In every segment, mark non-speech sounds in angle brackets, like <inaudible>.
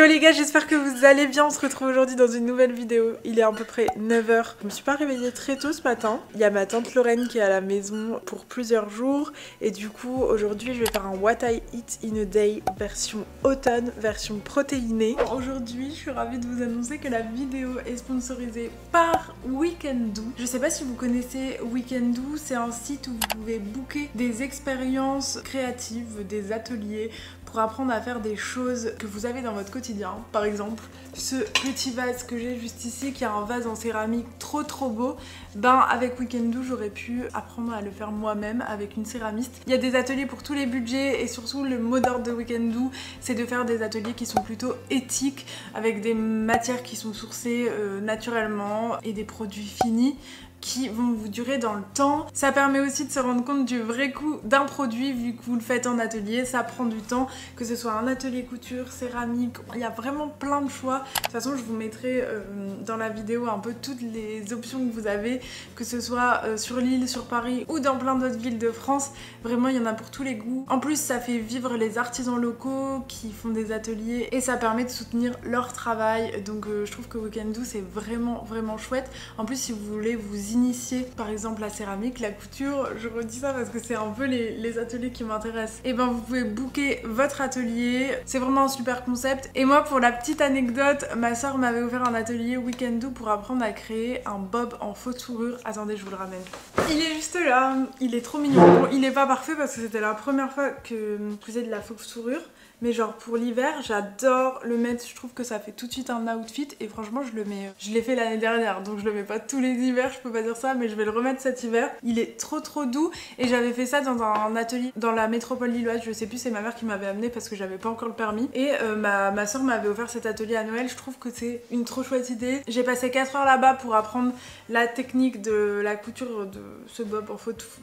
Hello les gars, j'espère que vous allez bien. On se retrouve aujourd'hui dans une nouvelle vidéo. Il est à peu près 9h. Je me suis pas réveillée très tôt ce matin. Il y a ma tante Lorraine qui est à la maison pour plusieurs jours. Et du coup, aujourd'hui, je vais faire un What I Eat in a Day version automne, version protéinée. Aujourd'hui, je suis ravie de vous annoncer que la vidéo est sponsorisée par Weekendoo. Je sais pas si vous connaissez Weekendoo, c'est un site où vous pouvez booker des expériences créatives, des ateliers pour apprendre à faire des choses que vous avez dans votre quotidien. Par exemple, ce petit vase que j'ai juste ici, qui est un vase en céramique trop trop beau, ben avec Weekendoo j'aurais pu apprendre à le faire moi-même avec une céramiste. Il y a des ateliers pour tous les budgets et surtout le mot d'ordre de Weekendoo c'est de faire des ateliers qui sont plutôt éthiques avec des matières qui sont sourcées euh, naturellement et des produits finis qui vont vous durer dans le temps. Ça permet aussi de se rendre compte du vrai coût d'un produit vu que vous le faites en atelier. Ça prend du temps, que ce soit un atelier couture, céramique, il y a vraiment plein de choix. De toute façon, je vous mettrai euh, dans la vidéo un peu toutes les options que vous avez, que ce soit euh, sur l'île, sur Paris ou dans plein d'autres villes de France. Vraiment, il y en a pour tous les goûts. En plus, ça fait vivre les artisans locaux qui font des ateliers et ça permet de soutenir leur travail. Donc, euh, je trouve que Weekendoo, c'est vraiment, vraiment chouette. En plus, si vous voulez vous initier par exemple la céramique, la couture, je redis ça parce que c'est un peu les, ateliers qui m'intéressent, et eh ben vous pouvez booker votre atelier, c'est vraiment un super concept. Et moi pour la petite anecdote, ma soeur m'avait offert un atelier Weekendoo pour apprendre à créer un bob en fausse fourrure. Attendez, je vous le ramène. Il est juste là, il est trop mignon. Bon, il est pas parfait parce que c'était la première fois que je faisais de la fausse fourrure. Mais genre pour l'hiver, j'adore le mettre. Je trouve que ça fait tout de suite un outfit et franchement, je le mets. Je l'ai fait l'année dernière, donc je le mets pas tous les hivers. Je peux pas dire ça, mais je vais le remettre cet hiver. Il est trop trop doux et j'avais fait ça dans un atelier dans la métropole lilloise. Je sais plus, c'est ma mère qui m'avait amené parce que j'avais pas encore le permis. Et euh, ma, ma soeur m'avait offert cet atelier à Noël. Je trouve que c'est une trop chouette idée. J'ai passé 4 heures là-bas pour apprendre la technique de la couture de ce bob en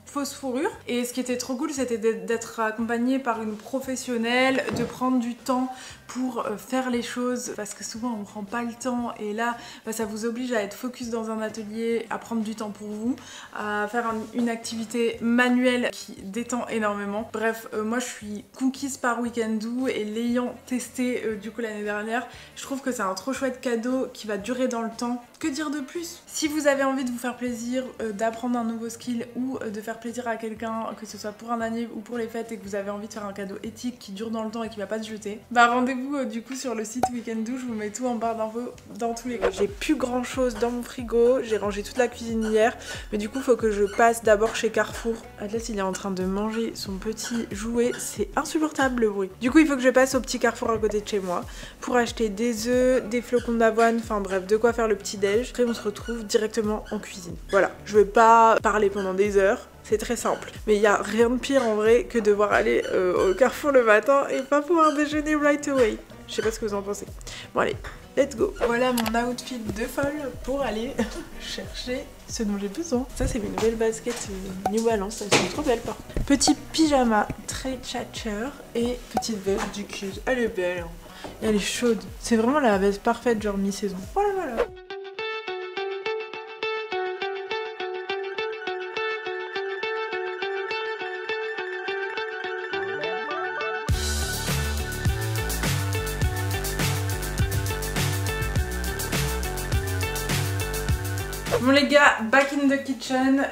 fausse fourrure. Et ce qui était trop cool, c'était d'être accompagnée par une professionnelle, de prendre du temps pour euh, faire les choses parce que souvent on prend pas le temps et là bah, ça vous oblige à être focus dans un atelier, à prendre du temps pour vous, à faire une activité manuelle qui détend énormément. Bref, euh, moi je suis conquise par Weekendoo et l'ayant testé euh, du coup l'année dernière, je trouve que c'est un trop chouette cadeau qui va durer dans le temps. Que dire de plus? Si vous avez envie de vous faire plaisir, d'apprendre un nouveau skill ou de faire plaisir à quelqu'un, que ce soit pour un année ou pour les fêtes et que vous avez envie de faire un cadeau éthique qui dure dans le temps et qui va pas se jeter, bah rendez-vous euh, du coup sur le site Weekendoo, je vous mets tout en barre d'infos dans tous les cas. J'ai plus grand chose dans mon frigo, j'ai rangé toute la cuisine hier, mais du coup faut que je passe d'abord chez Carrefour. Atlas il est en train de manger son petit jouet, c'est insupportable le bruit. Du coup il faut que je passe au petit Carrefour à côté de chez moi pour acheter des œufs, des flocons d'avoine, enfin bref, de quoi faire le petit déj. Après on se retrouve directement en cuisine. Voilà, je vais pas parler pendant des heures, c'est très simple. Mais il n'y a rien de pire en vrai que devoir aller euh, au carrefour le matin et pas pouvoir déjeuner right away. Je sais pas ce que vous en pensez. Bon allez, let's go. Voilà mon outfit de folle pour aller <laughs> chercher ce dont j'ai besoin. Ça c'est mes nouvelles baskets euh, New Balance, elles sont trop belles par Petit pyjama très tchatcher et petite veste du cul. Elle est belle. Hein. elle est chaude. C'est vraiment la veste parfaite genre mi-saison. Voilà voilà.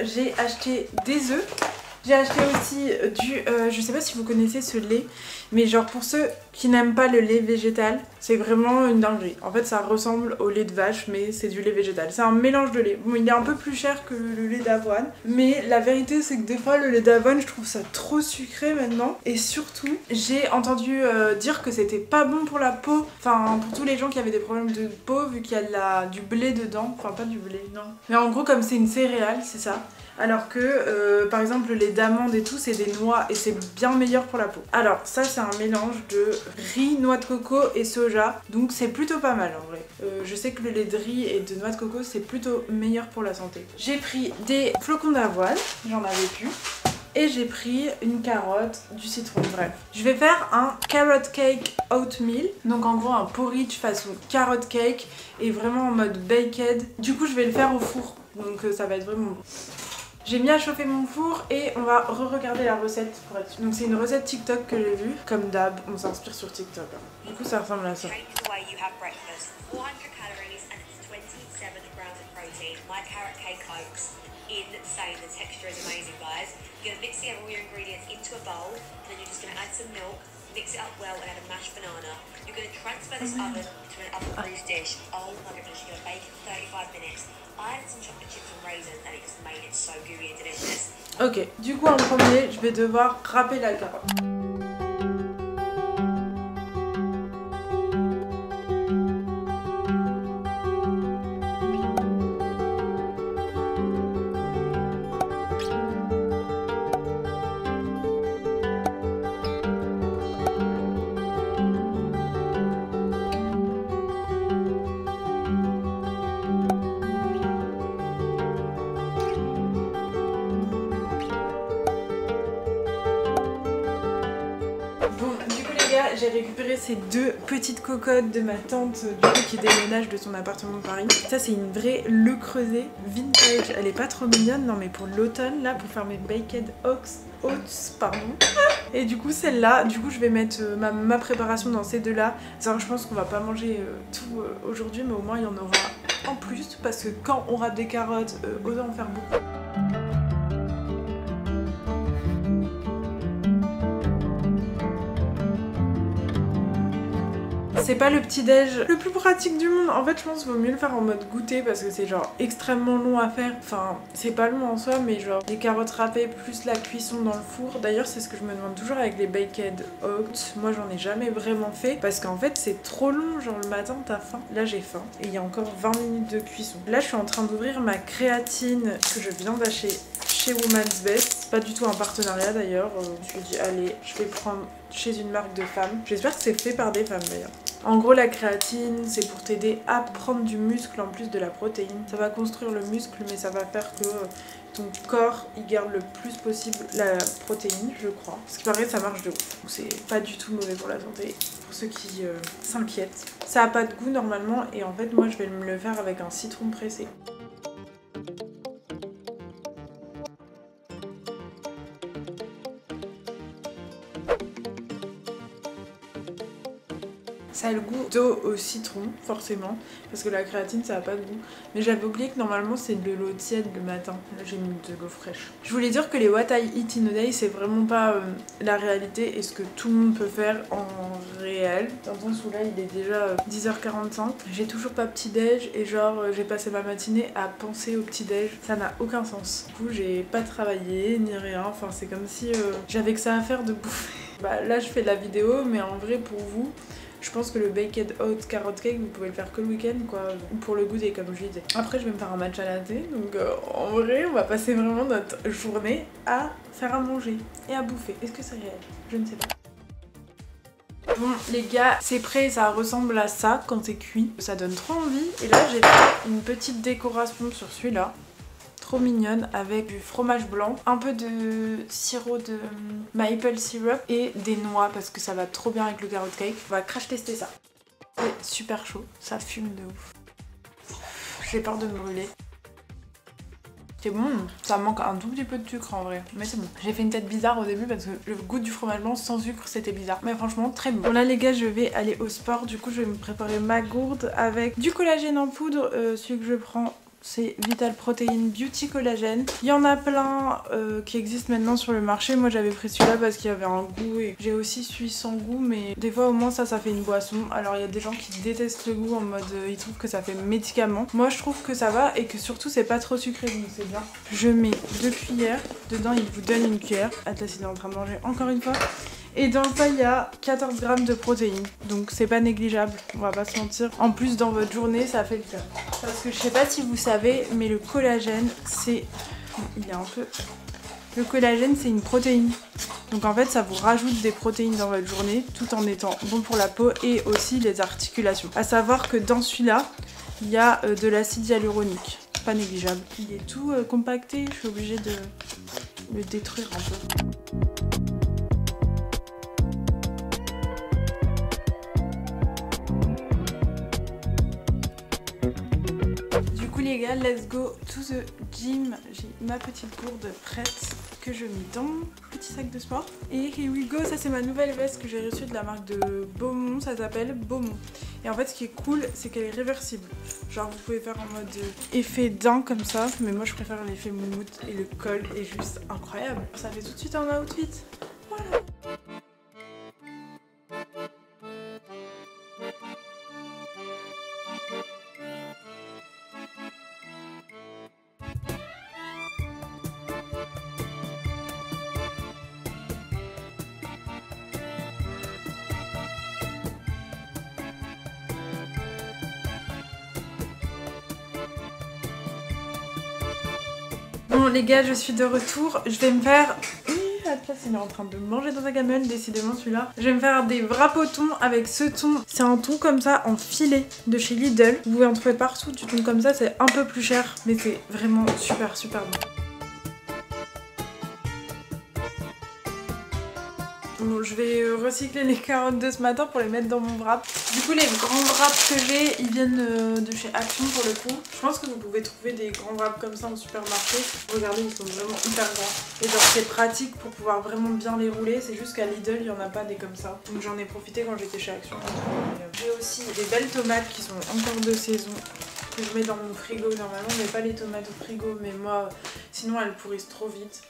J'ai acheté des œufs. J'ai acheté aussi du, euh, je sais pas si vous connaissez ce lait, mais genre pour ceux qui n'aiment pas le lait végétal, c'est vraiment une dinguerie. En fait ça ressemble au lait de vache, mais c'est du lait végétal. C'est un mélange de lait. Bon il est un peu plus cher que le lait d'avoine, mais la vérité c'est que des fois le lait d'avoine je trouve ça trop sucré maintenant. Et surtout j'ai entendu euh, dire que c'était pas bon pour la peau, enfin pour tous les gens qui avaient des problèmes de peau vu qu'il y a du blé dedans, enfin pas du blé non. Mais en gros comme c'est une céréale c'est ça alors que euh, par exemple les d'amandes et tout c'est des noix et c'est bien meilleur pour la peau. Alors ça c'est un mélange de riz, noix de coco et soja donc c'est plutôt pas mal en vrai. Euh, je sais que le lait de riz et de noix de coco c'est plutôt meilleur pour la santé. J'ai pris des flocons d'avoine, j'en avais plus et j'ai pris une carotte, du citron, bref. Je vais faire un carrot cake oatmeal, donc en gros un porridge façon carrot cake et vraiment en mode baked. Du coup je vais le faire au four, donc euh, ça va être vraiment bon. J'ai mis à chauffer mon four et on va re-regarder la recette Donc c'est une recette TikTok que j'ai vue. Comme d'hab, on s'inspire sur TikTok. Hein. Du coup ça ressemble à ça. way you have breakfast. 400 calories and it's 27 grams of protein. My carrot cake oats, insane. The texture is amazing, guys. You're gonna mix together all your ingredients into a bowl, and then you're just gonna add some milk, mix it up well, and add a mashed banana. You're gonna transfer this oven to an oven-proof dish. Oh my goodness, you're gonna bake it for 35 minutes. I added some chocolate chips and raisins, and it just made it so gooey and delicious. Ok, du coup en premier, je vais devoir râper la carotte. J'ai récupéré ces deux petites cocottes de ma tante euh, du coup qui déménage de son appartement de Paris. Ça c'est une vraie Le Creuset vintage. Elle est pas trop mignonne, non mais pour l'automne là, pour faire mes baked oats, pardon. Et du coup celle-là, du coup je vais mettre euh, ma, préparation dans ces deux-là. Je pense qu'on va pas manger euh, tout aujourd'hui, mais au moins il y en aura en plus parce que quand on rate des carottes, euh, autant en faire beaucoup. C'est pas le petit déj le plus pratique du monde. En fait, je pense qu'il vaut mieux le faire en mode goûter parce que c'est genre extrêmement long à faire. Enfin, c'est pas long en soi, mais genre des carottes râpées plus la cuisson dans le four. D'ailleurs, c'est ce que je me demande toujours avec les baked oats. Moi, j'en ai jamais vraiment fait parce qu'en fait, c'est trop long. Genre le matin, t'as faim. Là, j'ai faim et il y a encore 20 minutes de cuisson. Là, je suis en train d'ouvrir ma créatine que je viens d'acheter chez Woman's Best. Pas du tout un partenariat d'ailleurs. Euh, Je me suis dit, allez, je vais prendre chez une marque de femmes. J'espère que c'est fait par des femmes d'ailleurs. En gros, la créatine, c'est pour t'aider à prendre du muscle en plus de la protéine. Ça va construire le muscle, mais ça va faire que euh, ton corps il garde le plus possible la protéine, je crois. Ce qui paraît, ça marche de ouf. C'est pas du tout mauvais pour la santé. Pour ceux qui euh, s'inquiètent. Ça a pas de goût normalement, et en fait, moi je vais me le faire avec un citron pressé. Le goût d'eau au citron, forcément, parce que la créatine ça a pas de goût. Mais j'avais oublié que normalement c'est de l'eau tiède le matin. Là j'ai mis de l'eau fraîche. Je voulais dire que les what I eat in a day c'est vraiment pas euh, la réalité et ce que tout le monde peut faire en réel. Dans le sens où là il est déjà euh, 10h45. J'ai toujours pas petit déj et genre euh, j'ai passé ma matinée à penser au petit déj. Ça n'a aucun sens. Du coup j'ai pas travaillé ni rien. Enfin c'est comme si euh, j'avais que ça à faire de bouffer. <laughs> Bah là je fais de la vidéo mais en vrai pour vous je pense que le baked oat carrot cake, vous pouvez le faire que le week-end, quoi, ou pour le goûter, comme je disais. Après, je vais me faire un match à latte, donc euh, en vrai, on va passer vraiment notre journée à faire à manger et à bouffer. Est-ce que c'est réel? Je ne sais pas. Bon les gars, c'est prêt, ça ressemble à ça quand c'est cuit. Ça donne trop envie. Et là j'ai fait une petite décoration sur celui-là. Trop mignonne avec du fromage blanc, un peu de sirop de maple syrup et des noix parce que ça va trop bien avec le carrot cake. On va crash tester ça. C'est super chaud, ça fume de ouf. J'ai peur de me brûler. C'est bon, ça manque un tout petit peu de sucre en vrai, mais c'est bon. J'ai fait une tête bizarre au début parce que le goût du fromage blanc sans sucre c'était bizarre. Mais franchement très bon. Bon là les gars je vais aller au sport, du coup je vais me préparer ma gourde avec du collagène en poudre, euh, celui que je prends c'est Vital Protein Beauty Collagène. Il y en a plein euh, qui existent maintenant sur le marché. Moi j'avais pris celui-là parce qu'il y avait un goût et j'ai aussi celui sans goût mais des fois au moins ça ça fait une boisson. Alors il y a des gens qui détestent le goût en mode euh, ils trouvent que ça fait médicament. Moi je trouve que ça va et que surtout c'est pas trop sucré donc c'est bien. Je mets deux cuillères. Dedans il vous donne une cuillère. Atlas il est en train de manger encore une fois. Et dans ça, il y a 14 grammes de protéines. Donc c'est pas négligeable, on va pas se mentir. En plus, dans votre journée, ça fait le faire. Parce que je sais pas si vous savez, mais le collagène, c'est... Il est un peu... Le collagène, c'est une protéine. Donc en fait, ça vous rajoute des protéines dans votre journée, tout en étant bon pour la peau et aussi les articulations. À savoir que dans celui-là, il y a euh, de l'acide hyaluronique. Pas négligeable. Il est tout euh, compacté, je suis obligée de le détruire un peu. Let's go to the gym. J'ai ma petite gourde prête que je mets dans mon petit sac de sport. Et here we go, ça c'est ma nouvelle veste que j'ai reçue de la marque de Beaumont, ça s'appelle Beaumont. Et en fait ce qui est cool c'est qu'elle est réversible. Genre vous pouvez faire en mode effet d'un comme ça, mais moi je préfère l'effet moumoute et le col est juste incroyable. Ça fait tout de suite un outfit. Les gars, je suis de retour. Je vais me faire... La place il est en train de manger dans sa gamelle, décidément celui-là. Je vais me faire des au thon avec ce thon. C'est un thon comme ça en filet de chez Lidl. Vous pouvez en trouver partout du thon comme ça, c'est un peu plus cher, mais c'est vraiment super super bon. Je vais euh, recycler les carottes de ce matin pour les mettre dans mon wrap. Du coup, les grands wraps que j'ai, ils viennent euh, de chez Action pour le coup. Je pense que vous pouvez trouver des grands wraps comme ça en supermarché. Regardez, ils sont vraiment hyper grands. Et genre, c'est pratique pour pouvoir vraiment bien les rouler. C'est juste qu'à Lidl, il n'y en a pas des comme ça. Donc j'en ai profité quand j'étais chez Action. J'ai aussi des belles tomates qui sont encore de saison que je mets dans mon frigo. Normalement, met pas les tomates au frigo, mais moi, sinon elles pourrissent trop vite.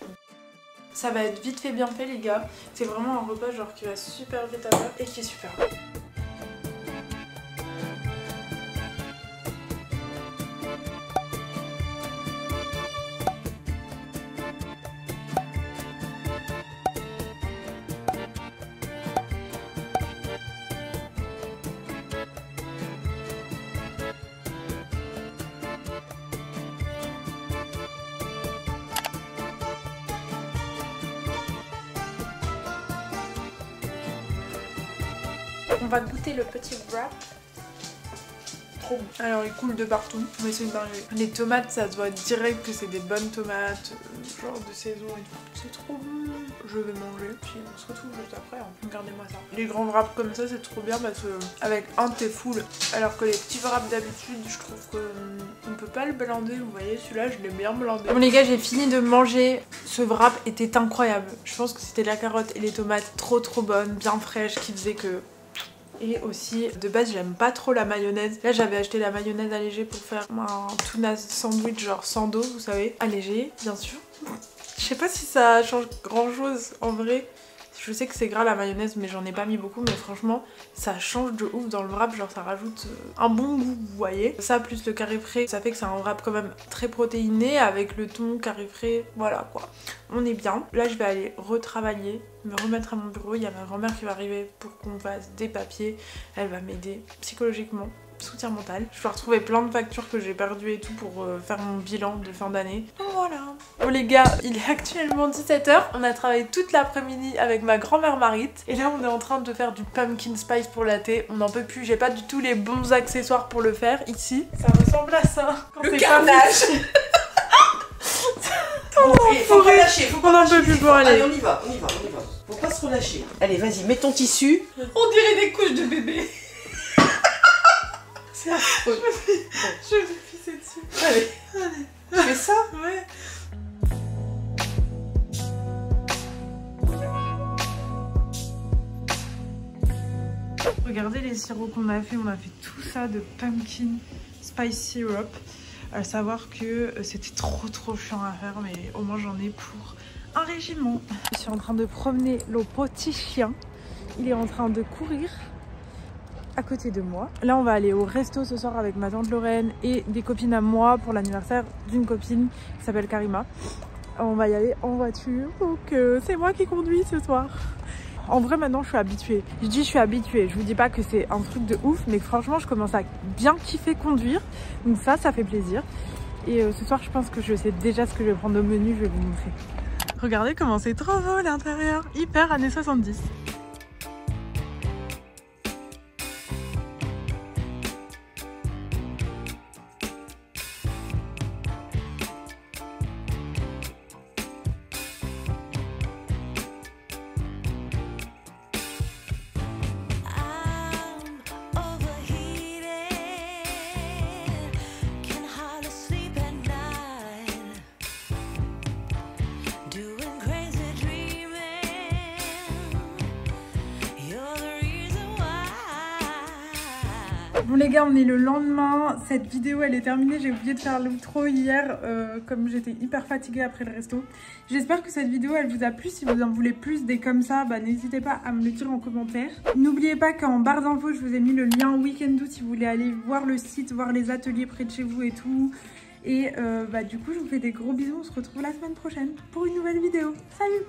Ça va être vite fait bien fait les gars. C'est vraiment un repas genre qui va super vite à faire et qui est super bon. On va goûter le petit wrap. Trop bon. Alors il coule de partout, mais c'est une dinguerie. Les tomates, ça se voit direct que c'est des bonnes tomates, euh, genre de saison et tout. C'est trop bon. Je vais manger, puis on se retrouve juste après. hein. Regardez-moi ça. Les grands wraps comme ça, c'est trop bien parce que avec un, t'es full. Alors que les petits wraps d'habitude, je trouve que hum, on peut pas le blinder. Vous voyez, celui-là, je l'ai bien blindé. Bon les gars, j'ai fini de manger. Ce wrap était incroyable. Je pense que c'était la carotte et les tomates trop trop bonnes, bien fraîches, qui faisaient que et aussi, de base, j'aime pas trop la mayonnaise. Là, j'avais acheté la mayonnaise allégée pour faire un tuna sandwich, genre sans dos, vous savez. Allégé, bien sûr. <laughs> Je sais pas si ça change grand chose en vrai. Je sais que c'est gras la mayonnaise, mais j'en ai pas mis beaucoup. Mais franchement, ça change de ouf dans le wrap. Genre, ça rajoute euh, un bon goût, vous voyez. Ça, plus le carré frais, ça fait que c'est un wrap quand même très protéiné avec le thon, carré frais. Voilà quoi. On est bien. Là, je vais aller retravailler, me remettre à mon bureau. Il y a ma grand-mère qui va arriver pour qu'on fasse des papiers. Elle va m'aider psychologiquement soutien mental. Je dois retrouver plein de factures que j'ai perdues et tout pour euh, faire mon bilan de fin d'année. Voilà. Bon les gars, il est actuellement 17h. On a travaillé toute l'après-midi avec ma grand-mère Marite. Et là on est en train de faire du pumpkin spice pour la thé. On n'en peut plus, j'ai pas du tout les bons accessoires pour le faire ici. Ça ressemble à ça. Quand Le c'est carnage On <laughs> Bon, allez, faut pas lâcher, faut pas On en peut plus pour aller. Allez, on y va, on y va, on y va. Faut pas se relâcher. Allez, vas-y, mets ton tissu. On dirait des couches de bébé. C'est affreux. Je vais pisser dessus. Allez, tu fais ça Ouais. Regardez les sirops qu'on a fait. On a fait tout ça de pumpkin spice syrup. À savoir que euh, c'était trop trop chiant à faire, mais au moins j'en ai pour un régiment. Je suis en train de promener le petit chien. Il est en train de courir à côté de moi. Là, on va aller au resto ce soir avec ma tante Lorraine et des copines à moi pour l'anniversaire d'une copine qui s'appelle Karima. On va y aller en voiture, donc c'est moi qui conduis ce soir. En vrai, maintenant, je suis habituée. Je dis je suis habituée. Je vous dis pas que c'est un truc de ouf, mais franchement, je commence à bien kiffer conduire. Donc ça, ça fait plaisir. Et euh, ce soir, je pense que je sais déjà ce que je vais prendre au menu. Je vais vous montrer. Regardez comment c'est trop beau l'intérieur. Hyper années 70. Bon les gars, on est le lendemain. Cette vidéo, elle est terminée. J'ai oublié de faire l'outro hier, euh, comme j'étais hyper fatiguée après le resto. J'espère que cette vidéo, elle vous a plu. Si vous en voulez plus des comme ça, bah, n'hésitez pas à me le dire en commentaire. N'oubliez pas qu'en barre d'infos, je vous ai mis le lien Weekendoo si vous voulez aller voir le site, voir les ateliers près de chez vous et tout. Et euh, bah, du coup, je vous fais des gros bisous. On se retrouve la semaine prochaine pour une nouvelle vidéo. Salut